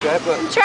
Try.